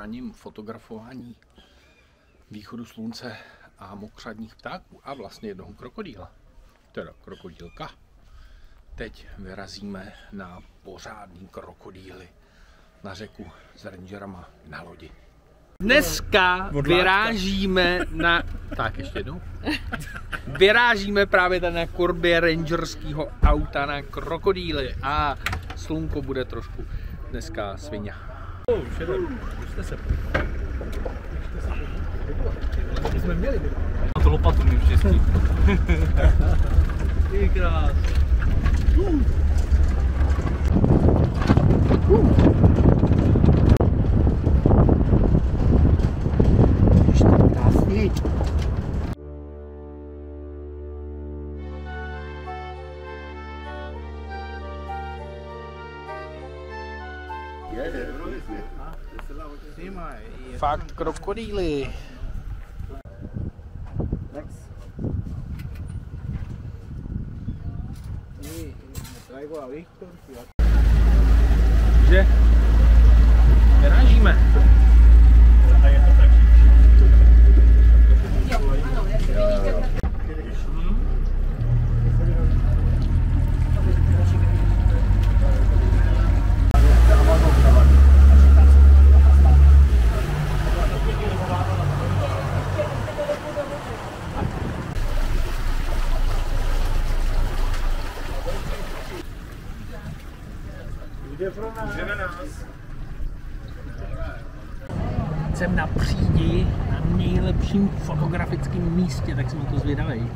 ranním fotografování východu slunce a mokřadních ptáků a vlastně jednoho krokodýla, teda krokodýlka. Teď vyrazíme na pořádný krokodýly na řeku s rangerama na lodi. Dneska vyrážíme na... Tak, ještě jednou. Vyrážíme právě tady na korbě rangerského auta na krokodýly a slunko bude trošku dneska svině. Oh, se. jsme měli. Na to lopatu mi vždycky. Ty krás. Fakt krokodýly. Že? Vyrážíme. Jsem na přídi na nejlepším fotografickém místě, tak jsem to zvědavý.